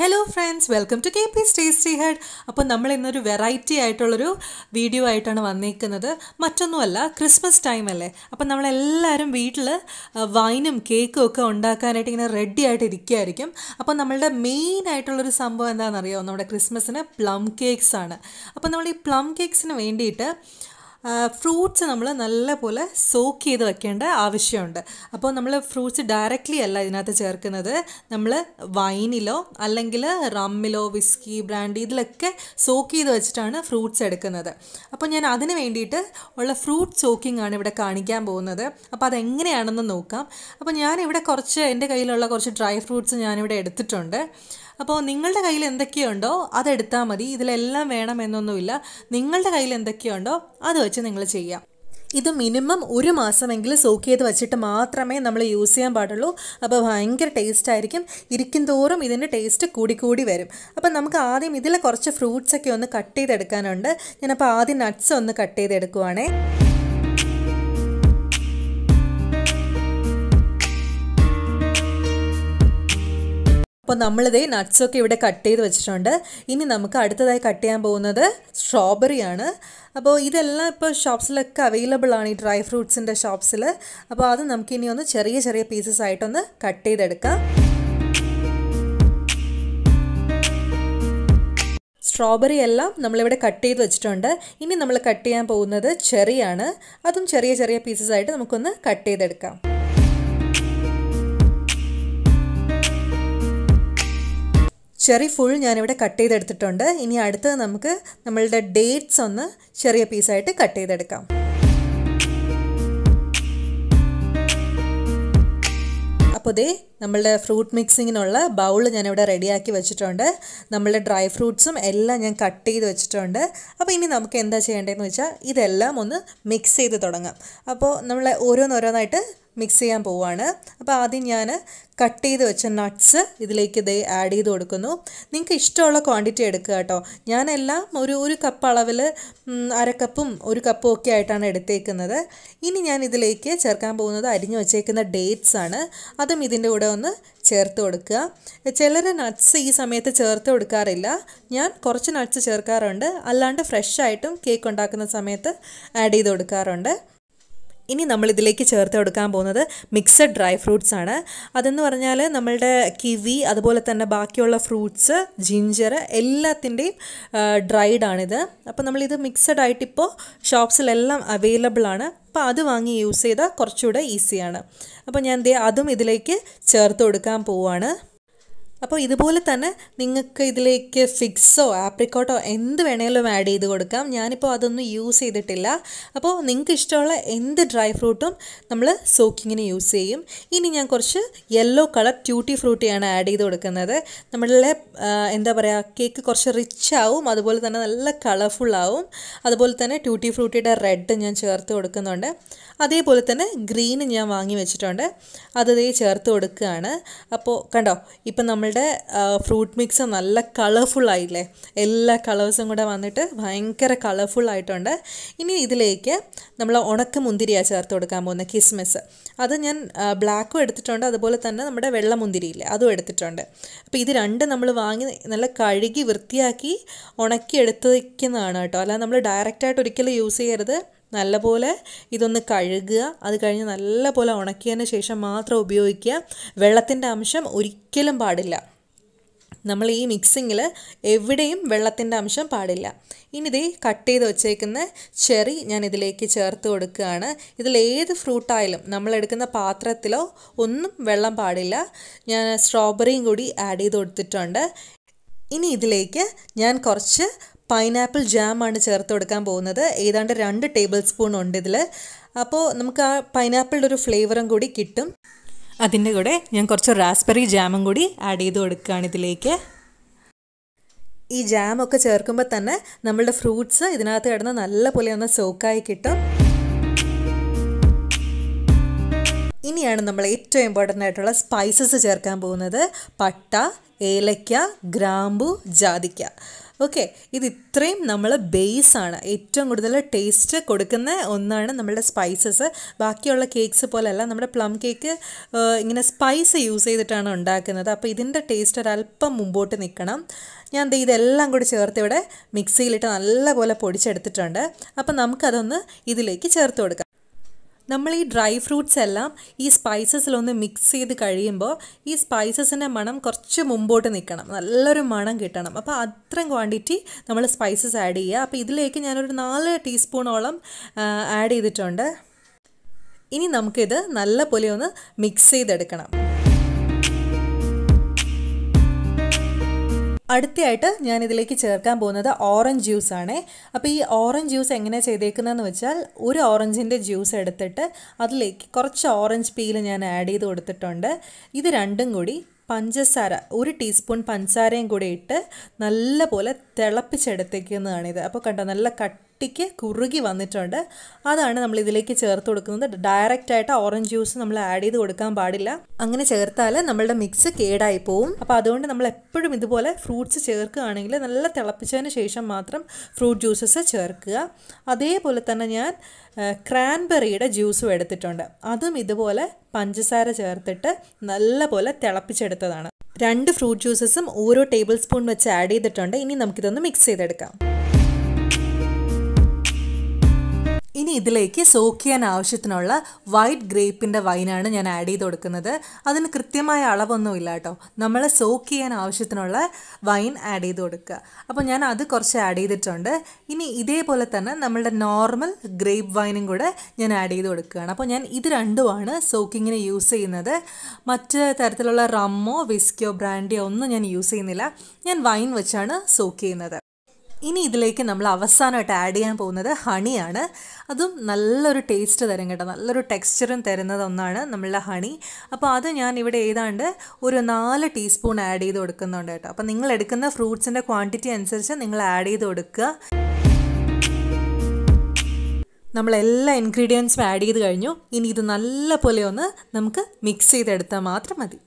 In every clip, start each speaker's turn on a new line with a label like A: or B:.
A: Hello friends welcome to K P tasty head അപ്പോൾ നമ്മൾ ഇന്നൊരു വെറൈറ്റി ആയിട്ടുള്ളൊരു വീഡിയോ ആയിട്ടാണ് വന്നിരിക്കുന്നത് മറ്റൊന്നുമല്ല ക്രിസ്മസ് ടൈം അല്ലേ? അപ്പോൾ നമ്മളെല്ലാവരും വീട്ടിൽ വൈനും കേക്കും ഒക്കെ ഉണ്ടാക്കാനായിട്ട് ഇങ്ങനെ റെഡി ആയിട്ട് ഇരിക്കുകയായിരിക്കും അപ്പോൾ നമ്മളുടെ മെയിൻ ആയിട്ടുള്ളൊരു സംഭവം എന്താണെന്നറിയോ? നമ്മുടെ ക്രിസ്മസിന് പ്ലം കേക്ക്സ് ആണ്. അപ്പോൾ നമ്മൾ ഈ പ്ലം കേക്ക്സിന് വേണ്ടിയിട്ട് ഫ്രൂട്ട്സ് നമ്മൾ നല്ലപോലെ സോക്ക് ചെയ്ത് വെക്കേണ്ട ആവശ്യമുണ്ട്. അപ്പോൾ നമ്മൾ ഫ്രൂട്ട്സ് ഡയറക്റ്റ്ലി അല്ല ഇതിനകത്ത് ചേർക്കുന്നത്. നമ്മൾ വൈനിലോ അല്ലെങ്കിൽ റമ്മിലോ വിസ്കി ബ്രാൻഡി ഇതിലൊക്കെ സോക്ക് ചെയ്ത് വെച്ചിട്ടാണ് ഫ്രൂട്ട്സ് എടുക്കുന്നത്. അപ്പോൾ ഞാൻ അതിന് വേണ്ടിയിട്ട് ഉള്ള ഫ്രൂട്ട് സോക്കിംഗ് ആണ് ഇവിടെ കാണിക്കാൻ പോകുന്നത്. അപ്പോൾ അതെങ്ങനെയാണെന്ന് നോക്കാം. അപ്പോൾ ഞാനിവിടെ കുറച്ച് എന്റെ കയ്യിലുള്ള കുറച്ച് ഡ്രൈ ഫ്രൂട്ട്സ് ഞാനിവിടെ എടുത്തിട്ടുണ്ട്. അപ്പോൾ നിങ്ങളുടെ കയ്യിൽ എന്തൊക്കെയുണ്ടോ അതെടുത്താൽ മതി. ഇതിലെല്ലാം വേണമെന്നൊന്നുമില്ല. നിങ്ങളുടെ കയ്യിൽ എന്തൊക്കെയുണ്ടോ അത് വെച്ച് നിങ്ങൾ ചെയ്യാം. ഇത് മിനിമം ഒരു മാസമെങ്കിലും സോക്ക് ചെയ്ത് വെച്ചിട്ട് മാത്രമേ നമ്മൾ യൂസ് ചെയ്യാൻ പാടുള്ളൂ. അപ്പോൾ ഭയങ്കര ടേസ്റ്റ് ആയിരിക്കും. ഇരിക്കും തോറും ഇതിന്റെ ടേസ്റ്റ് കൂടിക്കൂടി കൂടി വരും. അപ്പോൾ നമുക്ക് ആദ്യം ഇതിൽ കുറച്ച് ഫ്രൂട്ട്സ് ഒക്കെ ഒന്ന് കട്ട് ചെയ്തെടുക്കാനുണ്ട്. ഞാനപ്പോൾ ആദ്യം നട്ട്സ് ഒന്ന് കട്ട് ചെയ്തെടുക്കുവാണേ. അപ്പോൾ നമ്മളിതേ നട്ട്സൊക്കെ ഇവിടെ കട്ട് ചെയ്ത് വെച്ചിട്ടുണ്ട്. ഇനി നമുക്ക് അടുത്തതായി കട്ട് ചെയ്യാൻ പോകുന്നത് സ്ട്രോബെറിയാണ് അപ്പോൾ ഇതെല്ലാം ഇപ്പോൾ ഷോപ്സിലൊക്കെ അവൈലബിൾ ആണ് ഈ ഡ്രൈ ഫ്രൂട്ട്സിന്റെ ഷോപ്സിൽ അപ്പോൾ അത് നമുക്ക് ഇനി ഒന്ന് ചെറിയ ചെറിയ പീസസ് ആയിട്ടൊന്ന് കട്ട് ചെയ്തെടുക്കാം. സ്ട്രോബെറി എല്ലാം നമ്മളിവിടെ കട്ട് ചെയ്ത് വെച്ചിട്ടുണ്ട്. ഇനി നമ്മൾ കട്ട് ചെയ്യാൻ പോകുന്നത് ചെറിയാണ്. അതും ചെറിയ ചെറിയ പീസസ് ആയിട്ട് നമുക്കൊന്ന് കട്ട് ചെയ്തെടുക്കാം. ചെറി ഫുൾ ഞാനിവിടെ കട്ട് ചെയ്തെടുത്തിട്ടുണ്ട്. ഇനി അടുത്തത് നമുക്ക് നമ്മളുടെ ഡേറ്റ്സ് ഒന്ന് ചെറിയ പീസായിട്ട് കട്ട് ചെയ്തെടുക്കാം. അപ്പോൾ ദേ നമ്മളുടെ ഫ്രൂട്ട് മിക്സിങ്ങിനുള്ള ബൗൾ ഞാനിവിടെ റെഡിയാക്കി വെച്ചിട്ടുണ്ട്. നമ്മളുടെ ഡ്രൈ ഫ്രൂട്ട്സും എല്ലാം ഞാൻ കട്ട് ചെയ്ത് വെച്ചിട്ടുണ്ട്. അപ്പോൾ ഇനി നമുക്ക് എന്താ ചെയ്യേണ്ടതെന്ന് വെച്ചാൽ ഇതെല്ലാം ഒന്ന് മിക്സ് ചെയ്ത് തുടങ്ങാം. അപ്പോൾ നമ്മൾ ഓരോന്നോരോന്നായിട്ട് മിക്സ് ചെയ്യാൻ പോവുകയാണ് അപ്പോൾ ആദ്യം ഞാൻ കട്ട് ചെയ്ത് വെച്ച നട്ട്സ് ഇതിലേക്ക് ദേ ആഡ് ചെയ്ത് കൊടുക്കുന്നു. നിങ്ങൾക്ക് ഇഷ്ടമുള്ള ക്വാണ്ടിറ്റി എടുക്കുക കേട്ടോ. ഞാനെല്ലാം ഒരു ഒരു കപ്പ് അളവിൽ അരക്കപ്പും ഒരു കപ്പും ഒക്കെ ആയിട്ടാണ് എടുത്തേക്കുന്നത്. ഇനി ഞാൻ ഇതിലേക്ക് ചേർക്കാൻ പോകുന്നത് അരിഞ്ഞു വെച്ചേക്കുന്ന ഡേറ്റ്സ് ആണ്. അതും ഇതിന്റെ കൂടെ ഒന്ന് ചേർത്ത് കൊടുക്കുക. ചിലർ നട്ട്സ് ഈ സമയത്ത് ചേർത്ത് കൊടുക്കാറില്ല. ഞാൻ കുറച്ച് നട്ട്സ് ചേർക്കാറുണ്ട്. അല്ലാണ്ട് ഫ്രഷ് ആയിട്ടും കേക്ക് ഉണ്ടാക്കുന്ന സമയത്ത് ആഡ് ചെയ്ത് കൊടുക്കാറുണ്ട്. ഇനി നമ്മൾ ഇതിലേക്ക് ചേർത്ത് കൊടുക്കാൻ പോകുന്നത് മിക്സഡ് ഡ്രൈ ഫ്രൂട്ട്സ് ആണ്. അതെന്ന് പറഞ്ഞാൽ നമ്മളുടെ കിവി അതുപോലെ തന്നെ ബാക്കിയുള്ള ഫ്രൂട്ട്സ് ജിഞ്ചർ എല്ലാത്തിന്റെയും ഡ്രൈഡ് ആണിത്. അപ്പോൾ നമ്മളിത് മിക്സഡ് ആയിട്ട് ഇപ്പോൾ ഷോപ്സിലെല്ലാം അവൈലബിൾ ആണ്. അപ്പോൾ അത് വാങ്ങി യൂസ് ചെയ്താൽ കുറച്ചുകൂടെ ഈസിയാണ് അപ്പോൾ ഞാൻ ദേ അതും ഇതിലേക്ക് ചേർത്ത് കൊടുക്കാൻ പോവുകയാണ് അപ്പോൾ ഇതുപോലെ തന്നെ നിങ്ങൾക്ക് ഇതിലേക്ക് ഫിക്സോ ആപ്രിക്കോട്ടോ എന്ത് വേണേലും ആഡ് ചെയ്ത് കൊടുക്കാം. ഞാനിപ്പോൾ അതൊന്നും യൂസ് ചെയ്തിട്ടില്ല. അപ്പോൾ നിങ്ങൾക്ക് ഇഷ്ടമുള്ള എന്ത് ഡ്രൈ ഫ്രൂട്ടും നമ്മൾ സോക്കിങ്ങിന് യൂസ് ചെയ്യും. ഇനി ഞാൻ കുറച്ച് യെല്ലോ കളർ ട്യൂട്ടി ഫ്രൂട്ടിയാണ് ആഡ് ചെയ്ത് കൊടുക്കുന്നത്. നമ്മളുടെ എന്താ പറയുക കേക്ക് കുറച്ച് റിച്ച് ആവും അതുപോലെ തന്നെ നല്ല കളർഫുൾ ആവും. അതുപോലെ തന്നെ ട്യൂട്ടി ഫ്രൂട്ടിയുടെ റെഡ് ഞാൻ ചേർത്ത് കൊടുക്കുന്നുണ്ട്. അതേപോലെ തന്നെ ഗ്രീൻ ഞാൻ വാങ്ങി വെച്ചിട്ടുണ്ട്. അത് ചേർത്ത് കൊടുക്കുകയാണ്. അപ്പോൾ കണ്ടോ ഇപ്പം നമ്മളുടെ ഫ്രൂട്ട് മിക്സ് നല്ല കളർഫുൾ ആയില്ലേ? എല്ലാ കളേഴ്സും കൂടെ വന്നിട്ട് ഭയങ്കര കളർഫുൾ ആയിട്ടുണ്ട്. ഇനി ഇതിലേക്ക് നമ്മൾ ഉണക്ക മുന്തിരിയാണ് ചേർത്ത് കൊടുക്കാൻ പോകുന്നത് കിസ്മിസ് അത് ഞാൻ ബ്ലാക്കും എടുത്തിട്ടുണ്ട്. അതുപോലെ തന്നെ നമ്മുടെ വെള്ള മുന്തിരിയില്ലേ അതും എടുത്തിട്ടുണ്ട്. അപ്പോൾ ഇത് രണ്ട് നമ്മൾ വാങ്ങി നല്ല കഴുകി വൃത്തിയാക്കി ഉണക്കി എടുത്തിരിക്കുന്നതാണ് കേട്ടോ. അല്ലാതെ നമ്മൾ ഡയറക്റ്റായിട്ട് ഒരിക്കലും യൂസ് ചെയ്യരുത്. നല്ലപോലെ ഇതൊന്ന് കഴുകുക. അത് കഴിഞ്ഞ് നല്ലപോലെ ഉണക്കിയതിന് ശേഷം മാത്രം ഉപയോഗിക്കുക. വെള്ളത്തിന്റെ അംശം ഒരിക്കലും പാടില്ല. നമ്മൾ ഈ മിക്സിങ്ങിൽ എവിടെയും വെള്ളത്തിന്റെ അംശം പാടില്ല. ഇനി ഇതേ കട്ട് ചെയ്ത് വെച്ചേക്കുന്ന ചെറി ഞാൻ ഇതിലേക്ക് ചേർത്ത് കൊടുക്കുകയാണ്. ഇതിൽ ഏത് ഫ്രൂട്ടായാലും നമ്മൾ എടുക്കുന്ന പാത്രത്തിലോ ഒന്നും വെള്ളം പാടില്ല. ഞാൻ സ്ട്രോബെറിയും കൂടി ആഡ് ചെയ്ത് കൊടുത്തിട്ടുണ്ട്. ഇനി ഇതിലേക്ക് ഞാൻ കുറച്ച് പൈനാപ്പിൾ ജാമാണ് ചേർത്ത് കൊടുക്കാൻ പോകുന്നത്. ഏതാണ്ട് രണ്ട് ടേബിൾ സ്പൂൺ ഉണ്ട് ഇതിൽ അപ്പോൾ നമുക്ക് ആ പൈനാപ്പിളിന്റെ ഒരു ഫ്ലേവറും കൂടി കിട്ടും. അതിന്റെ കൂടെ ഞാൻ കുറച്ച് റാസ്ബെറി ജാമും കൂടി ആഡ് ചെയ്ത് കൊടുക്കുകയാണ് ഇതിലേക്ക്. ഈ ജാമൊക്കെ ചേർക്കുമ്പോൾ തന്നെ നമ്മളുടെ ഫ്രൂട്ട്സ് ഇതിനകത്ത് കിടന്ന് നല്ലപോലെ ഒന്ന് സോക്കായി കിട്ടും. ഇനിയാണ് നമ്മൾ ഏറ്റവും ഇമ്പോർട്ടന്റ് ആയിട്ടുള്ള സ്പൈസസ് ചേർക്കാൻ പോകുന്നത്. പട്ട ഏലയ്ക്ക ഗ്രാമ്പു ജാതിക്ക. ഓക്കെ ഇത് ഇത്രയും നമ്മൾ ബേസാണ് ഏറ്റവും കൂടുതൽ ടേസ്റ്റ് കൊടുക്കുന്ന ഒന്നാണ് നമ്മളുടെ സ്പൈസസ് ബാക്കിയുള്ള കേക്ക്സ് പോലെയല്ല നമ്മുടെ പ്ലം കേക്ക് ഇങ്ങനെ സ്പൈസ് യൂസ് ചെയ്തിട്ടാണ് ഉണ്ടാക്കുന്നത്. അപ്പോൾ ഇതിന്റെ ടേസ്റ്റ് ഒരല്പം മുമ്പോട്ട് നിൽക്കണം. ഞാൻ ദേ ഇതെല്ലാം കൂടി ചേർത്ത് ഇവിടെ മിക്സിയിലിട്ട് നല്ലപോലെ പൊടിച്ചെടുത്തിട്ടുണ്ട്. അപ്പം നമുക്കതൊന്ന് ഇതിലേക്ക് ചേർത്ത് കൊടുക്കാം. നമ്മൾ ഈ ഡ്രൈ ഫ്രൂട്ട്സ് എല്ലാം ഈ സ്പൈസസിലൊന്ന് മിക്സ് ചെയ്ത് കഴിയുമ്പോൾ ഈ സ്പൈസസിന്റെ മണം കുറച്ച് മുമ്പോട്ട് നിൽക്കണം. നല്ലൊരു മണം കിട്ടണം. അപ്പോൾ അത്രയും ക്വാണ്ടിറ്റി നമ്മൾ സ്പൈസസ് ആഡ് ചെയ്യുക. അപ്പോൾ ഇതിലേക്ക് ഞാനൊരു നാല് ടീസ്പൂണോളം ആഡ് ചെയ്തിട്ടുണ്ട്. ഇനി നമുക്കിത് നല്ല പോലെ ഒന്ന് മിക്സ് ചെയ്തെടുക്കണം. അടുത്തയായിട്ട് ഞാൻ ഇതിലേക്ക് ചേർക്കാൻ പോകുന്നത് ഓറഞ്ച് ജ്യൂസ് ആണ്. അപ്പോൾ ഈ ഓറഞ്ച് ജ്യൂസ് എങ്ങനെ ചെയ്തേക്കുന്നതെന്ന് വെച്ചാൽ ഒരു ഓറഞ്ചിന്റെ ജ്യൂസ് എടുത്തിട്ട് അതിലേക്ക് കുറച്ച് ഓറഞ്ച് പീൽ ഞാൻ ആഡ് ചെയ്ത് കൊടുത്തിട്ടുണ്ട്. ഇത് രണ്ടും കൂടി പഞ്ചസാര ഒരു ടീസ്പൂൺ പഞ്ചസാരയും കൂടി ഇട്ട് നല്ല പോലെ തിളപ്പിച്ചെടുത്തേക്കുന്നതാണിത്. അപ്പോൾ കണ്ടോ നല്ല കട്ടിക്ക് കുറുകി വന്നിട്ടുണ്ട്. അതാണ് നമ്മൾ ഇതിലേക്ക് ചേർത്ത് കൊടുക്കുന്നത്. ഡയറക്റ്റ് ആയിട്ട് ഓറഞ്ച് ജ്യൂസ് നമ്മൾ ആഡ് ചെയ്ത് കൊടുക്കാൻ പാടില്ല. അങ്ങനെ ചേർത്താൽ നമ്മളുടെ മിക്സ് കേടായി പോവും. അപ്പോൾ അതുകൊണ്ട് നമ്മൾ എപ്പോഴും ഇതുപോലെ ഫ്രൂട്ട്സ് ചേർക്കുകയാണെങ്കിൽ നല്ല തിളപ്പിച്ചതിന് ശേഷം മാത്രം ഫ്രൂട്ട് ജ്യൂസസ് ചേർക്കുക. അതേപോലെ തന്നെ ഞാൻ ക്രാൻബെറിയുടെ ജ്യൂസും എടുത്തിട്ടുണ്ട്. അതും ഇതുപോലെ പഞ്ചസാര ചേർത്തിട്ട് നല്ല പോലെ തിളപ്പിച്ചെടുത്തതാണ്. രണ്ട് ഫ്രൂട്ട് ജ്യൂസസും ഓരോ ടേബിൾ സ്പൂൺ വെച്ച് ആഡ് ചെയ്തിട്ടുണ്ട്. ഇനി നമുക്കിതൊന്ന് മിക്സ് ചെയ്തെടുക്കാം. ഇനി ഇതിലേക്ക് സോക്ക് ചെയ്യാൻ ആവശ്യത്തിനുള്ള വൈറ്റ് ഗ്രേപ്പിന്റെ വൈനാണ് ഞാൻ ആഡ് ചെയ്ത് കൊടുക്കുന്നത്. അതിന് കൃത്യമായ അളവൊന്നുമില്ല കേട്ടോ. നമ്മൾ സോക്ക് ചെയ്യാൻ ആവശ്യത്തിനുള്ള വൈൻ ആഡ് ചെയ്ത് കൊടുക്കുക. അപ്പോൾ ഞാൻ അത് കുറച്ച് ആഡ് ചെയ്തിട്ടുണ്ട്. ഇനി ഇതേപോലെ തന്നെ നമ്മളുടെ നോർമൽ ഗ്രേപ്പ് വൈനും കൂടെ ഞാൻ ആഡ് ചെയ്ത് കൊടുക്കുകയാണ്. അപ്പോൾ ഞാൻ ഇത് രണ്ടുമാണ് സോക്കിങ്ങിന് യൂസ് ചെയ്യുന്നത്. മറ്റ് തരത്തിലുള്ള റമ്മോ വിസ്കിയോ ബ്രാൻഡിയോ ഒന്നും ഞാൻ യൂസ് ചെയ്യുന്നില്ല. ഞാൻ വൈൻ വെച്ചാണ് സോക്ക് ചെയ്യുന്നത്. ഇനി ഇതിലേക്ക് നമ്മൾ അവസാനമായിട്ട് ആഡ് ചെയ്യാൻ പോകുന്നത് ഹണിയാണ്. അതും നല്ലൊരു ടേസ്റ്റ് തരും കേട്ടോ. നല്ലൊരു ടെക്സ്ചറും തരുന്നത് ഒന്നാണ് നമ്മളുടെ ഹണി. അപ്പോൾ അത് ഞാൻ ഇവിടെ ഏതാണ്ട് ഒരു നാല് ടീസ്പൂൺ ആഡ് ചെയ്ത് കൊടുക്കുന്നുണ്ട് കേട്ടോ. അപ്പോൾ നിങ്ങൾ എടുക്കുന്ന ഫ്രൂട്ട്സിന്റെ ക്വാണ്ടിറ്റി അനുസരിച്ച് നിങ്ങൾ ആഡ് ചെയ്ത് കൊടുക്കുക. നമ്മൾ എല്ലാ ഇൻഗ്രീഡിയൻസും ആഡ് ചെയ്ത് കഴിഞ്ഞു. ഇനി ഇത് നല്ലപോലെ ഒന്ന് നമുക്ക് മിക്സ് ചെയ്തെടുത്താൽ മാത്രം മതി.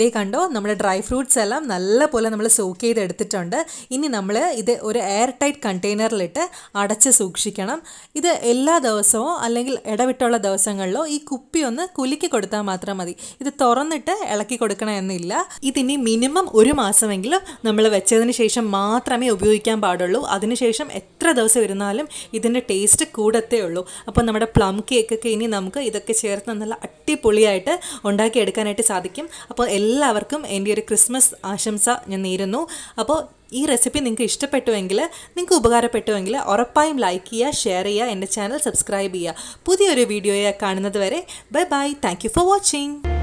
A: ദേ കണ്ടോ നമ്മുടെ ഡ്രൈ ഫ്രൂട്ട്സ് എല്ലാം നല്ലപോലെ നമ്മൾ സോക്ക് ചെയ്ത് എടുത്തിട്ടുണ്ട് ഇനി നമ്മൾ ഇത് ഒരു എയർ ടൈറ്റ് കണ്ടെയ്നറിലിട്ട് അടച്ച് സൂക്ഷിക്കണം. ഇത് എല്ലാ ദിവസവും അല്ലെങ്കിൽ ഇടവിട്ടുള്ള ദിവസങ്ങളിലോ ഈ കുപ്പി ഒന്ന് കുലുക്കി കൊടുത്താൽ മാത്രം മതി. ഇത് തുറന്നിട്ട് ഇളക്കി കൊടുക്കണമെന്നില്ല. ഇതിനി മിനിമം ഒരു മാസമെങ്കിലും നമ്മൾ വെച്ചതിന് ശേഷം മാത്രമേ ഉപയോഗിക്കാൻ പാടുള്ളൂ. അതിനുശേഷം എത്ര ദിവസം ഇരുന്നാലും ഇതിന്റെ ടേസ്റ്റ് കൂടത്തേ ഉള്ളൂ. അപ്പോൾ നമ്മുടെ പ്ലം കേക്കൊക്കെ ഇനി നമുക്ക് ഇതൊക്കെ ചേർത്ത് നല്ല അടിപൊളിയായിട്ട് ഉണ്ടാക്കിയെടുക്കാനായിട്ട് സാധിക്കും. അപ്പോൾ എല്ലാവർക്കും എന്റെ ഒരു ക്രിസ്മസ് ആശംസ ഞാൻ നേരുന്നു. അപ്പോൾ ഈ റെസിപ്പി നിങ്ങൾക്ക് ഇഷ്ടപ്പെട്ടുവെങ്കിൽ നിങ്ങൾക്ക് ഉപകാരപ്പെട്ടുവെങ്കിൽ ഉറപ്പായും ലൈക്ക് ചെയ്യുക ഷെയർ ചെയ്യുക എന്റെ ചാനൽ സബ്സ്ക്രൈബ് ചെയ്യുക. പുതിയൊരു വീഡിയോയെ കാണുന്നത് വരെ bye bye thank for watching